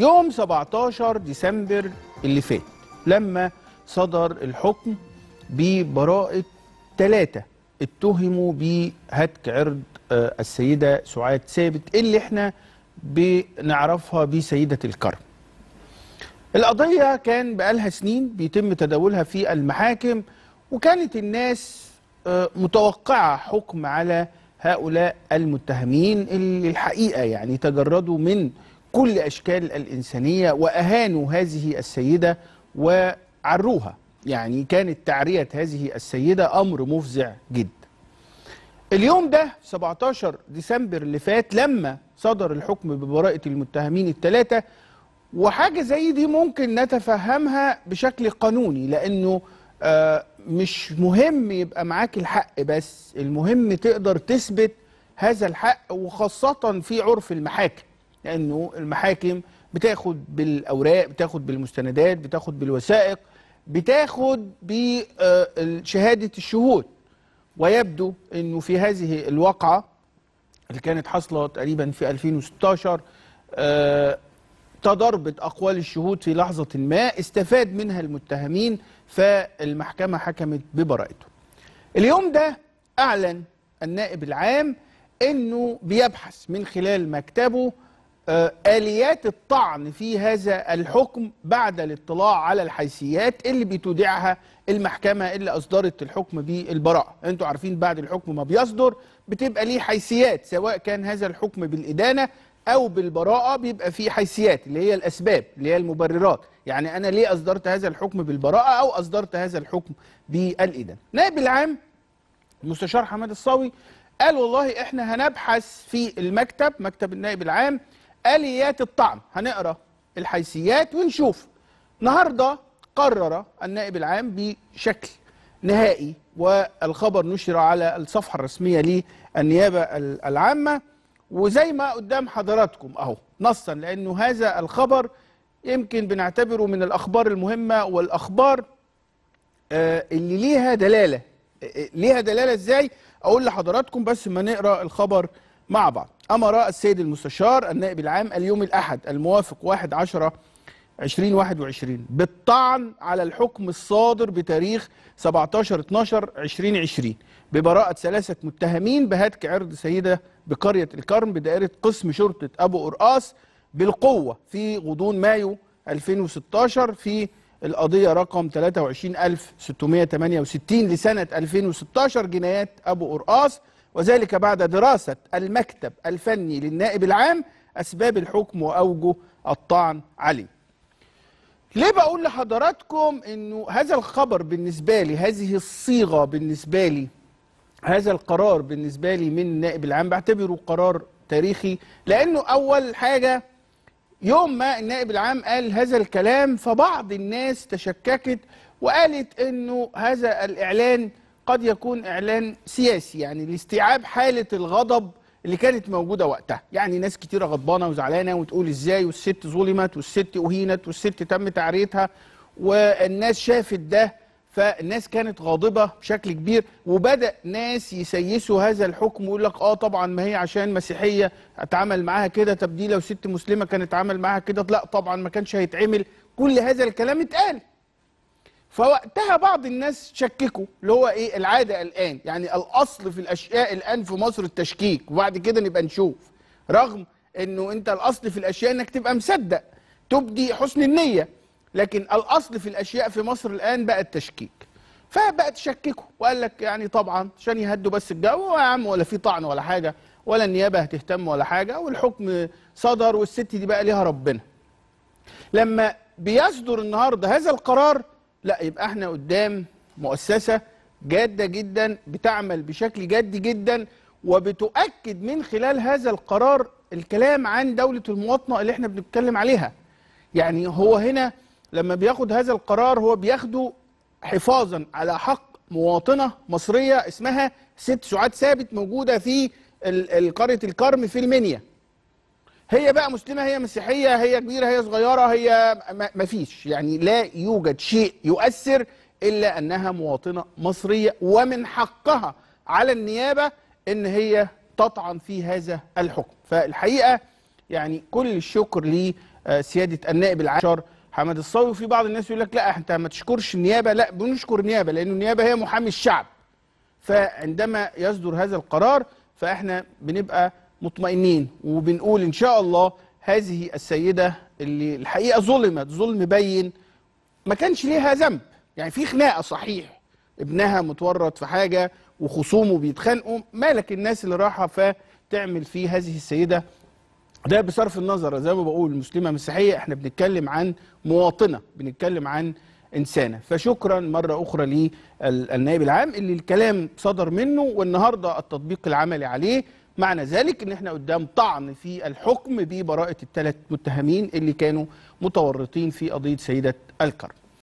يوم 17 ديسمبر اللي فات لما صدر الحكم ببراءة ثلاثة اتهموا بهتك عرض آه، السيدة سعاد ثابت اللي إحنا بنعرفها بسيدة الكرم. القضية كان بقالها سنين بيتم تداولها في المحاكم وكانت الناس آه، متوقعة حكم على هؤلاء المتهمين اللي الحقيقة يعني تجردوا من كل أشكال الإنسانية وأهانوا هذه السيدة وعروها. يعني كانت تعرية هذه السيدة أمر مفزع جدا. اليوم ده 17 ديسمبر اللي فات لما صدر الحكم ببراءة المتهمين الثلاثة وحاجة زي دي ممكن نتفهمها بشكل قانوني لأنه آه، مش مهم يبقى معاك الحق بس المهم تقدر تثبت هذا الحق وخاصة في عرف المحاكم. لأنه المحاكم بتاخد بالأوراق بتاخد بالمستندات بتاخد بالوثائق بتاخد بشهادة الشهود. ويبدو أنه في هذه الواقعة اللي كانت حاصلة تقريبا في 2016 آه، تضربت أقوال الشهود في لحظة ما استفاد منها المتهمين فالمحكمة حكمت ببراءته. اليوم ده أعلن النائب العام أنه بيبحث من خلال مكتبه آه، آليات الطعن في هذا الحكم بعد الاطلاع على الحيثيات اللي بتودعها المحكمة اللي أصدرت الحكم بالبراءة. أنتوا عارفين بعد الحكم ما بيصدر بتبقى ليه حيثيات سواء كان هذا الحكم بالإدانة أو بالبراءة بيبقى فيه حيثيات اللي هي الأسباب اللي هي المبررات. يعني أنا ليه أصدرت هذا الحكم بالبراءة أو أصدرت هذا الحكم بالإدانة؟ نائب العام المستشار حماد الصاوي قال والله إحنا هنبحث في المكتب مكتب النائب العام آليات الطعن هنقرأ الحيثيات ونشوف. النهارده قرر النائب العام بشكل نهائي والخبر نشر على الصفحة الرسمية للنيابة العامة. وزي ما قدام حضراتكم أهو نصا لأنه هذا الخبر يمكن بنعتبره من الأخبار المهمة والأخبار آه، اللي ليها دلالة. آه، ليها دلالة إزاي؟ أقول لحضراتكم بس ما نقرأ الخبر مع بعض. أمر السيد المستشار النائب العام اليوم الأحد الموافق 1 10 2021 بالطعن على الحكم الصادر بتاريخ 17 12 2020 ببراءة ثلاثة متهمين بهتك عرض سيدة بقرية الكرم بدائرة قسم شرطة أبو قرقاص بالقوة في غضون مايو 2016 في القضية رقم 23668 لسنة 2016 جنايات أبو قرقاص وذلك بعد دراسة المكتب الفني للنائب العام أسباب الحكم وأوجه الطعن عليه ليه بقول لحضراتكم إنه هذا الخبر بالنسبة لي هذه الصيغة بالنسبة لي هذا القرار بالنسبة لي من النائب العام بعتبره قرار تاريخي لأنه أول حاجة يوم ما النائب العام قال هذا الكلام فبعض الناس تشككت وقالت إنه هذا الإعلان قد يكون إعلان سياسي يعني لاستيعاب حالة الغضب اللي كانت موجودة وقتها. يعني ناس كتيرة غضبانة وزعلانة وتقول إزاي والست ظلمت والست أهينت والست تم تعريتها والناس شافت ده فالناس كانت غاضبة بشكل كبير وبدأ ناس يسيسوا هذا الحكم ويقول لك آه طبعا ما هي عشان مسيحية اتعامل معاها كده طب دي لو ست مسلمة كانت اتعامل معاها كده لا طبعا ما كانش هيتعمل. كل هذا الكلام اتقال. فوقتها بعض الناس شككوا اللي هو إيه؟ العادة الآن. يعني الأصل في الأشياء الآن في مصر التشكيك. وبعد كده نبقى نشوف. رغم إنه أنت الأصل في الأشياء إنك تبقى مصدق تبدي حسن النية. لكن الأصل في الأشياء في مصر الآن بقى التشكيك. فبقى تشككوا. وقال لك يعني طبعا عشان يهدوا بس الجو يا عم ولا في طعن ولا حاجة ولا النيابة هتهتم ولا حاجة والحكم صدر والست دي بقى ليها ربنا. لما بيصدر النهارده هذا القرار لا يبقى إحنا قدام مؤسسة جادة جدا بتعمل بشكل جاد جدا وبتؤكد من خلال هذا القرار الكلام عن دولة المواطنة اللي إحنا بنتكلم عليها. يعني هو هنا لما بياخد هذا القرار هو بياخده حفاظا على حق مواطنة مصرية اسمها ست سعاد ثابت موجودة في قرية الكرم في المنيا. هي بقى مسلمة هي مسيحية هي كبيرة هي صغيرة هي ما- ما فيش. يعني لا يوجد شيء يؤثر إلا أنها مواطنة مصرية ومن حقها على النيابة أن هي تطعن في هذا الحكم. فالحقيقة يعني كل الشكر آه، سيادة النائب العاشر حمد الصاوي. وفي بعض الناس يقول لك لا انت ما تشكرش النيابة. لا بنشكر النيابة لأن النيابة هي محامي الشعب. فعندما يصدر هذا القرار فإحنا بنبقى مطمئنين. وبنقول إن شاء الله هذه السيدة اللي الحقيقة ظلمت ظلم بين ما كانش ليها ذنب. يعني في خناقة صحيح. ابنها متورط في حاجة وخصومه بيتخانقوا. مالك الناس اللي راحة فتعمل في هذه السيدة؟ ده بصرف النظر. زي ما بقول مسلمة مسيحيه إحنا بنتكلم عن مواطنة بنتكلم عن إنسانة. فشكرا مرة أخرى للنائب العام اللي الكلام صدر منه والنهاردة التطبيق العملي عليه معنى ذلك إن إحنا قدام طعن في الحكم ببراءة الثلاث متهمين اللي كانوا متورطين في قضية سيدة الكرم